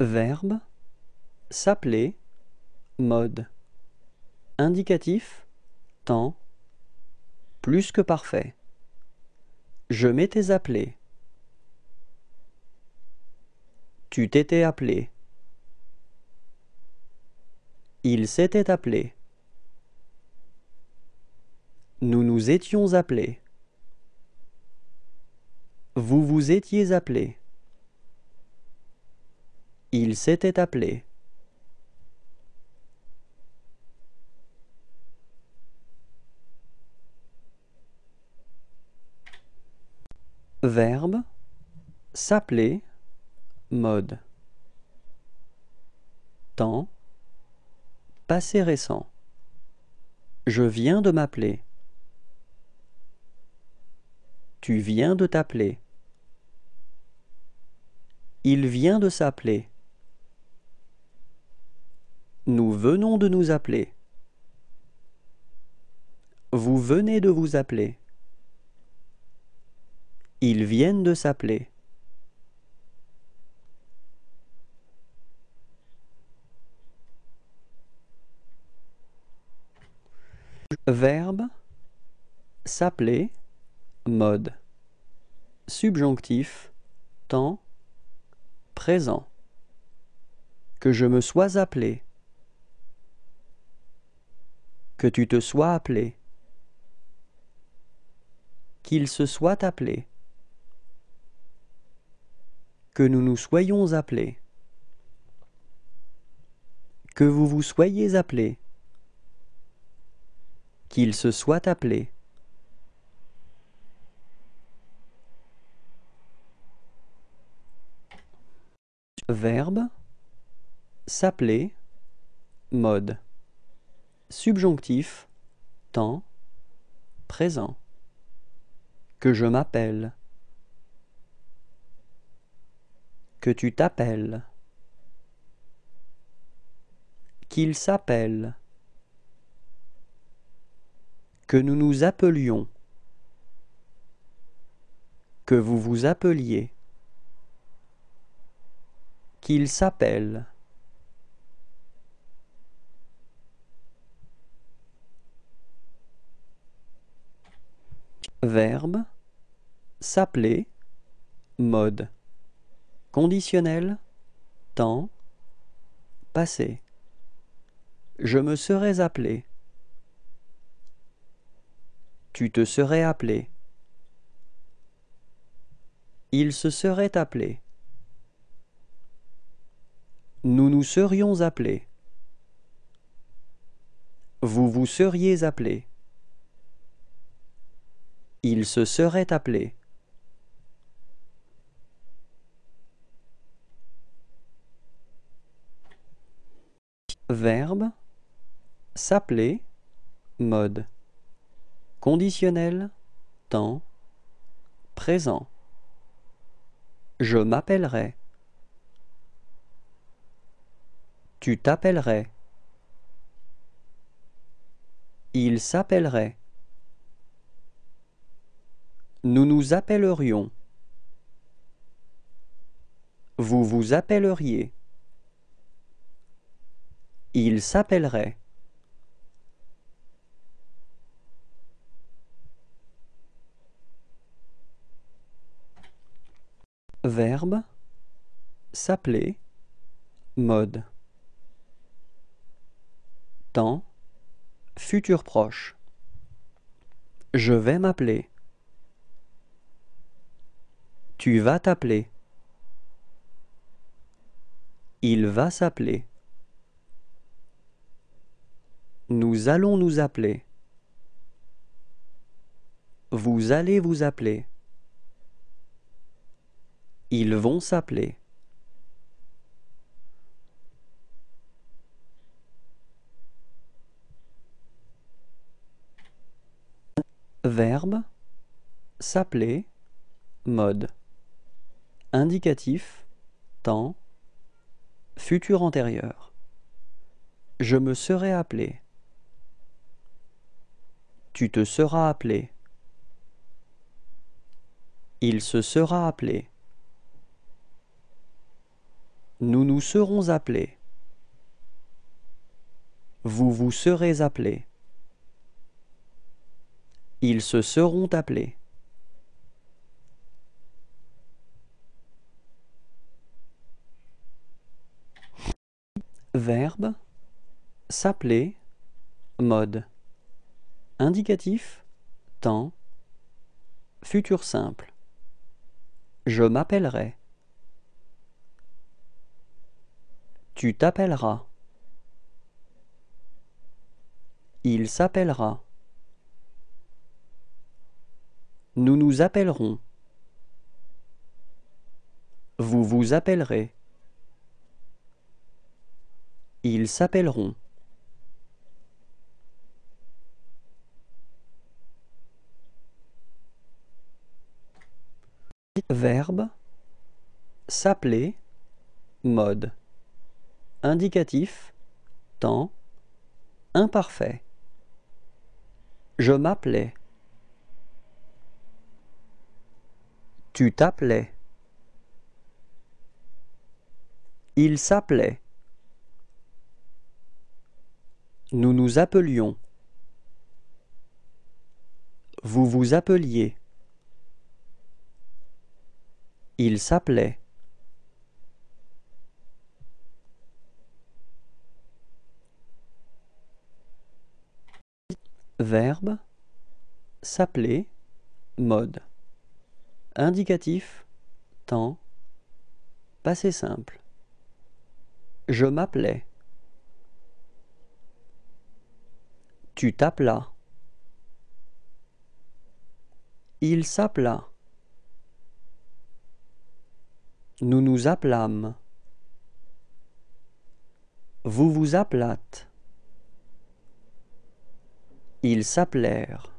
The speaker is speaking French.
Verbe s'appeler mode indicatif temps plus que parfait. Je m'étais appelé. Tu t'étais appelé. Il s'était appelé. Nous nous étions appelés. Vous vous étiez appelé. Il s'était appelé. Verbe s'appeler mode. Temps passé récent. Je viens de m'appeler. Tu viens de t'appeler. Il vient de s'appeler Nous venons de nous appeler. Vous venez de vous appeler. Ils viennent de s'appeler. Verbe s'appeler mode. Subjonctif temps présent. Que je me sois appelé que tu te sois appelé. Qu'il se soit appelé. Que nous nous soyons appelés. Que vous vous soyez appelés. Qu'il se soit appelé. Verbe. S'appeler. Mode subjonctif temps présent que je m'appelle que tu t'appelles qu'il s'appelle que nous nous appelions, que vous vous appeliez, qu'il s'appelle, Verbe s'appeler mode conditionnel temps passé Je me serais appelé tu te serais appelé. Il se serait appelé. Nous nous serions appelés. Vous vous seriez appelé. Il se serait appelé. Verbe s'appeler mode Conditionnel, temps, présent. Je m'appellerai. Tu t'appellerais. Il s'appellerait. Nous nous appellerions. Vous vous appelleriez. Il s'appellerait. Verbe s'appeler mode temps futur proche Je vais m'appeler Tu vas t'appeler. Il va s'appeler. Nous allons nous appeler. Vous allez vous appeler. Ils vont s'appeler. Verbe s'appeler mode indicatif temps futur antérieur Je me serais appelé Tu te seras appelé Il se sera appelé Nous nous serons appelés. Vous vous serez appelés. Ils se seront appelés. Verbe s'appeler mode. Indicatif temps futur simple. Je m'appellerai. Tu t'appelleras. Il s'appellera. Nous nous appellerons. Vous vous appellerez ils s'appelleront. Verbe s'appeler mode. Indicatif temps imparfait. Je m'appelais. Tu t'appelais. Il s'appelait Nous nous appelions. Vous vous appeliez. Il s'appelait. Verbe. S'appeler. Mode. Indicatif. Temps. Passé simple. Je m'appelais Tu t'appela. Il s'appela. Nous nous appelâmes. Vous vous appelâtes. Ils s'appelèrent.